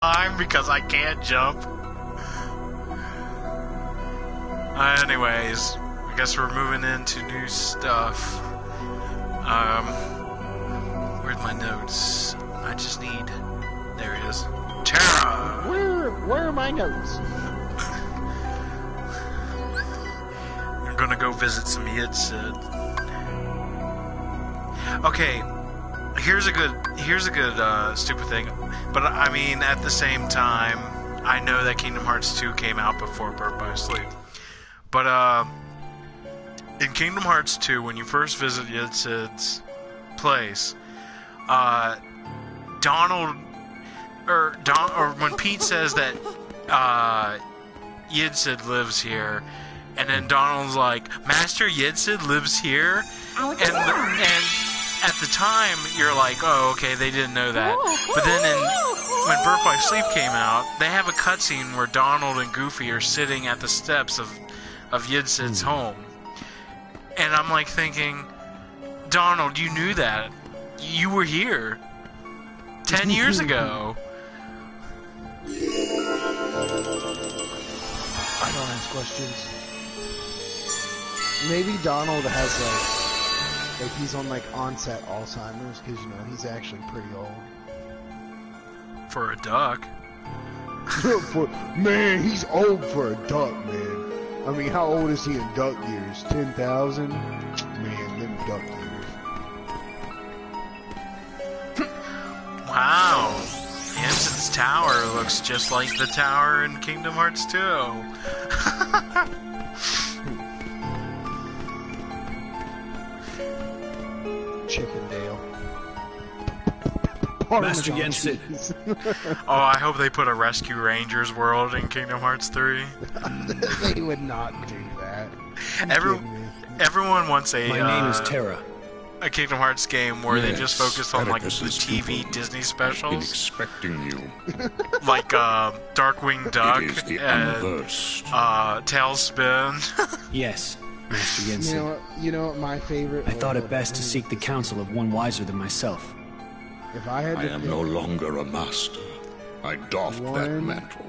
time because I can't jump. Uh, anyways, I guess we're moving into new stuff. Um, where's my notes? I just need. There it is. Terra. Where where are my notes? I'm gonna go visit some Yen Sid. Okay, here's a good here's a good uh, stupid thing, but I mean at the same time, I know that Kingdom Hearts 2 came out before Birth by Sleep, but uh, in Kingdom Hearts 2, when you first visit Yen Sid's place, uh, Donald or Don or when Pete says that uh, Yen Sid lives here, and then Donald's like, Master Yen Sid lives here, and the, and at the time you're like, oh, okay, they didn't know that. Oh, but then in, when Birth by Sleep came out, they have a cutscene where Donald and Goofy are sitting at the steps of of Yen Sid's home, and I'm like thinking, Donald, you knew that, you were here ten years ago. I don't ask questions. Maybe Donald has like, like he's on like onset Alzheimer's because you know he's actually pretty old. For a duck. for, man, he's old for a duck, man. I mean, how old is he in duck years? Ten thousand? Man, them duck years. Wow. Yen Sid's tower looks just like the tower in Kingdom Hearts 2. Master Parmesan Yensid. oh, I hope they put a Rescue Rangers world in Kingdom Hearts 3. they would not do that. Every, everyone wants a My name is uh, Terra. a Kingdom Hearts game where they just focus on like the TV pupil. Disney Been specials, expecting you. like uh, Darkwing Duck it is the and uh, Tailspin. Yes, Master Yensid. You know what? You know what? My favorite. I thought it best to seek the counsel of one wiser than myself. If I had I to am pick, no longer a master. I doffed that mantle.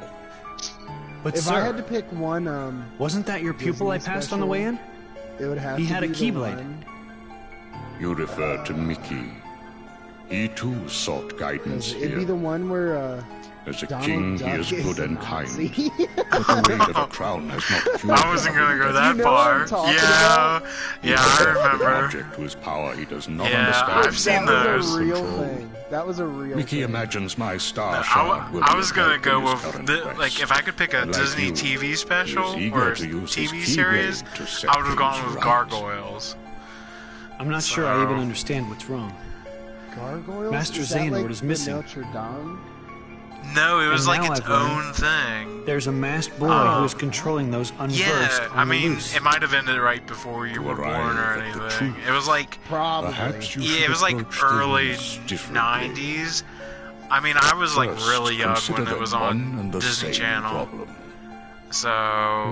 But if sir, I had to pick one, um, wasn't that your pupil I Disney passed on the way in? it would have He to had a be the Keyblade. You refer to Mickey. He too sought guidance It'd be the one where uh, As a Donald king, Duck he is is good a and kind. But the weight of a crown has not cured I wasn't gonna go that You know what I'm far. talking Yeah, about? yeah, I An remember. object whose power he does not Yeah, understand. I've seen that those. was a real thing. That was a real. Mickey thing. imagines my star I, shard will w- I be was of gonna help go in his with current the, quest. like if I could pick a like Disney you, TV special or to TV series, I would have gone with right. Gargoyles. I'm not sure I even understand what's wrong. Gargoyles. Master is that Xehanort like is missing. Notre Dame. No, it was And like its own thing. There's a masked boy Oh. who is controlling those unversed Yeah, on I the mean, loose. it might have ended right before you were arrive born or anything. It was like, Probably. Yeah, it was like early '90s. I mean, I was like really young when it was on and the Disney Channel. problem. So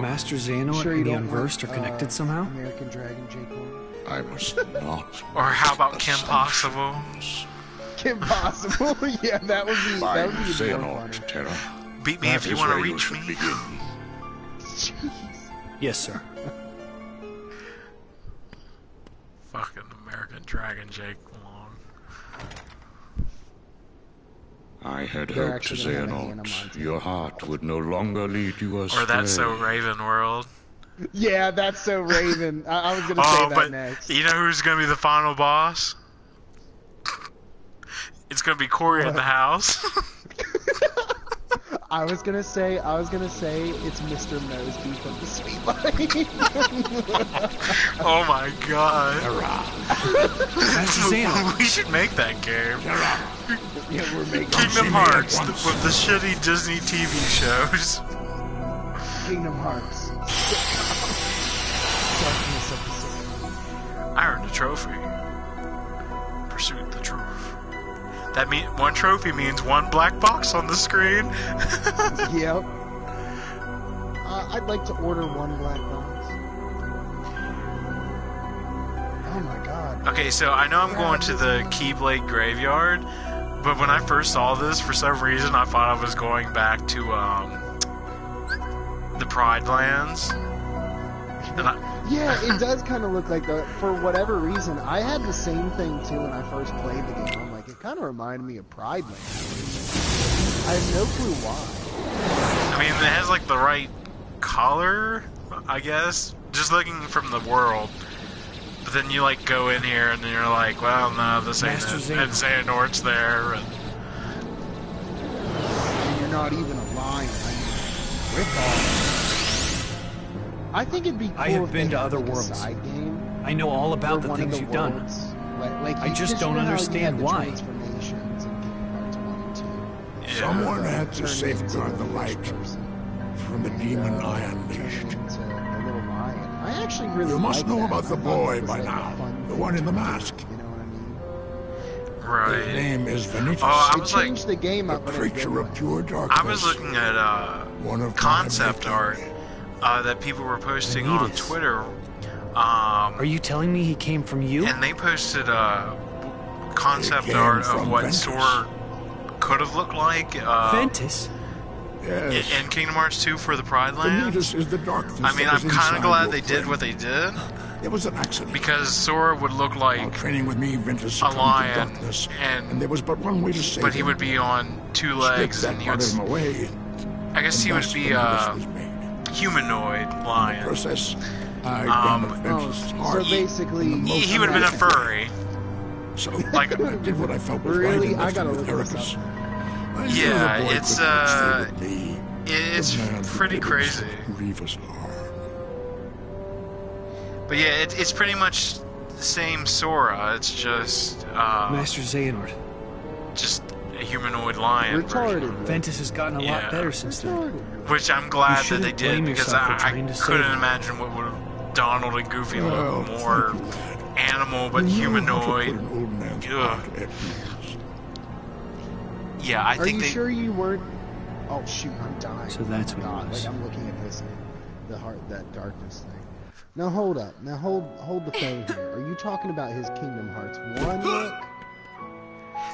Master Xehanort Sure and the unversed are connected uh, somehow? American Dragon Jake Long. I must not. Or how about Kim Possible? Assumptions. Kim Possible. yeah, that would be that Find would be more Xehanort, funny. Terra. beat me That if you want to reach me. begin. Jeez. Yes, sir. Fucking American Dragon Jake Long. I had They're hoped, gonna have a Hannah Xehanort, your heart would no longer lead you astray. Or that's so Raven World. Yeah, that's so Raven. I, I was gonna oh, say Oh, that but next. you know who's gonna be the final boss? It's gonna be Cory in the house. I was gonna say, I was gonna say it's Mr. Moseby from the Suite Life. oh my god. Master Xehanort. we should make that game. yeah, we're making Kingdom Hearts at once. with the shitty Disney TV shows. Kingdom Hearts. Darkness of the City. I earned a trophy. That mean one trophy means one black box on the screen. Yep. Uh, I'd like to order one black box. Oh my god. okay, so I know I'm going to the Keyblade graveyard, But when I first saw this, for some reason, I thought I was going back to um, the Pride Lands. And I, Yeah, it does kind of look like that. For whatever reason, I had the same thing too when I first played the game. I'm like, it kind of reminded me of Pride Land. I have no clue why. I mean, it has like the right color, I guess. Just looking from the world. But then you like go in here and then you're like, well, no, this ain't Master it. And Xehanort's there. And, And you're not even a lion. I mean, with all. I think it'd be cool I have if been to other like, worlds. side game I know all about the things the you've done. Like, like I you- just don't know how you understand why. transformations in Kingdom Hearts 1 and 2. yeah. Someone had to safeguard the light person. from the And, demon uh, I unleashed. a little lion. I actually really You must like know that. about the boy by like, now, the one in the mask. You know what I mean? His name is Vanitas, Oh, I was like- changed the game a up, but in a creature of way. pure darkness. I was looking at uh, one of concept making. art uh, that people were posting on Twitter. Um, Are you telling me he came from you? and they posted uh, concept art of what Ventus. Sora could have looked like uh, Ventus? Yes. in Kingdom Hearts 2 for the Pride Land. Vanitas is the darkness. I mean, I'm kind of glad your they did what they did It was an accident. because Sora would look While like, training with me, Ventus a lion, darkness, and- and there was but one way to save but he would be on two legs and he would. of him away. I guess he would be Vanitas a was made. Humanoid In lion. process, I Um, damaged Ventus' Oh, so basically, He, he would have been a furry. So Like- I did what I felt was Really? right and I gotta him look this up. I Yeah, it's, could not stay uh. It's The man who pretty crazy. Grievous harm. But yeah, it, it's pretty much the same Sora. It's just uh, Master Xehanort. just a humanoid lion. retarded. version. Ventus has gotten a Yeah. lot better since then. Which I'm glad that they did because I, I couldn't imagine what would Donald and Goofy Well, look more thank you, lad. animal but You know how to put humanoid. an old man's Ugh. heart at ease. Yeah, I Are think Are you they. sure you weren't? Oh shoot, I'm dying. So that's what it was. Like I'm looking at this, the heart, that darkness thing. Now hold up. Now hold hold the phone here. Are you talking about his Kingdom Hearts one look?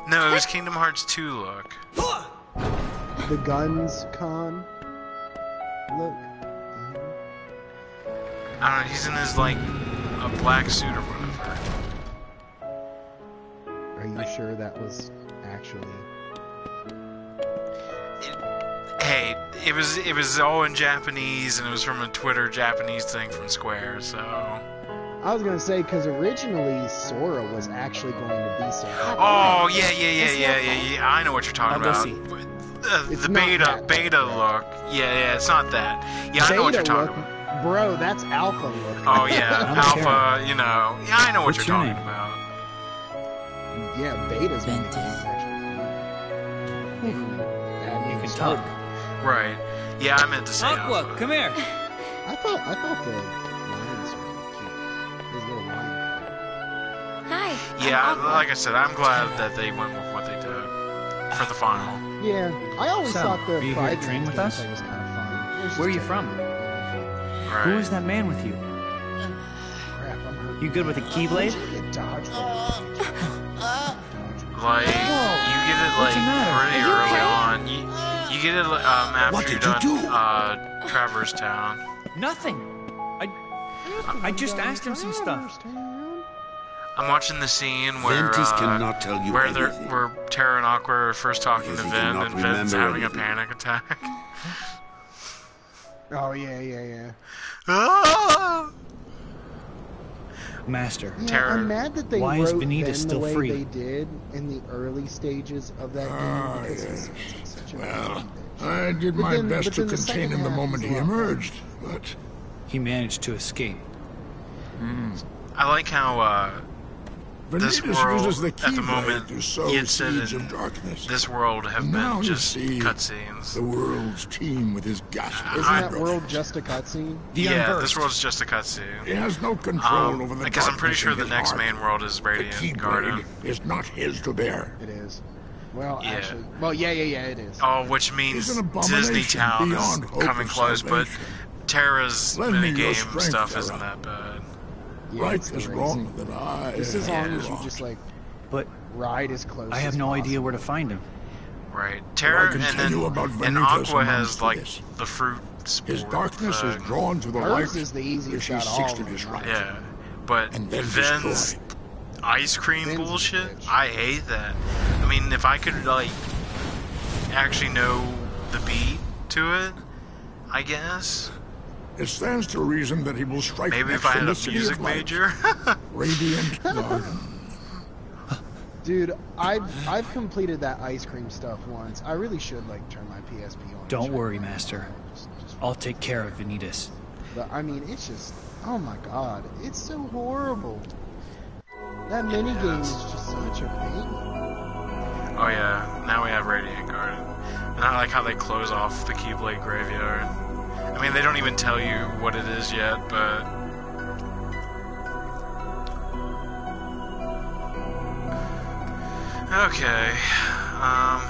No, it was Kingdom Hearts 2 look. The guns con look? I don't know. He's in his like a black suit or whatever. Are you sure that was actually? Hey, it was it was all in Japanese and it was from a Twitter Japanese thing from Square. So. I was gonna say because originally Sora was actually going to be Sora. Oh yeah, yeah, yeah, yeah, yeah, yeah. I know what you're talking about. see. It's the beta, beta look. Yeah, yeah, it's not that. Yeah, I know what you're talking look, about. Bro, that's Alpha look. Oh yeah, I'm Alpha. You know. Yeah, I know what What's you're your talking name? about. Yeah, Beta's gonna be Ventus. Hmm, you can talk. Right. Yeah, I meant to say Aqua, Alpha. come here. I thought I thought the Yeah, like I said, I'm glad that they went with what they did for the final. Yeah, I always So, thought the are you here to Pride train with us? gameplay was kind of fun. Was Where are you from? Right. Who is that man with you? Crap, I'm hurt. You good with a keyblade? Get Like you get it like the matter? pretty early on. You you get it um after What you're did you done do? uh Traverse Town. Nothing. I I just asked him some stuff. I'm watching the scene where Ventus uh, cannot tell you where they're anything. where Terra and Aqua are first talking Because to he Ven and Ven's remember having a panic attack. Oh yeah, yeah, yeah. Ah! Master. Yeah, Terra. I'm mad that they Why wrote is Benita Ben still the way free? they did in the early stages of that Ah, game because yes. he's, he's such a Well. I did But my then- best to contain him the moment he a lot better. emerged, but He managed to escape. I like how uh, This world, uses the at the moment, to sow he had said seeds in of darkness. this world have Now been just see cutscenes. The world's team with his ghastly Isn't that world just a cutscene? The Yeah, Unversed. this world's just a cutscene. He has no control Um, over the because I'm pretty sure the next heart. main world is The Radiant keyblade Garden. is not his to bear. It is. Well, Yeah. actually, well, yeah, yeah, yeah, it is. Oh, which means Disney Town is coming close, but salvation. Terra's Lend me your minigame strength, stuff isn't that bad. Yeah, right it's is crazy. wrong that I Just as long as you just like, But ride as close. I have as no possible. idea where to find him. Right. Terra can and tell then you about and Vanitas Aqua has like this. the fruit sport His darkness is uh, drawn to the Hers light, is the easiest which he out of seeks all to of them, disrupt. Yeah. But And then Ven's ice cream Ven's bullshit. I hate that. I mean, if I could like actually know the beat to it, I guess. It stands to reason that he will strike Maybe next if I to had the a music major. Radiant Garden. Dude, I've I've completed that ice cream stuff once. I really should like turn my PSP on. Don't worry. Master. Just, just, I'll take care of Vanitas. but I mean, it's just, oh my god, it's so horrible. That mini game is just such a pain. oh yeah, now we have Radiant Garden. And I like how they close off the Keyblade graveyard. I mean, they don't even tell you what it is yet, but Okay. Um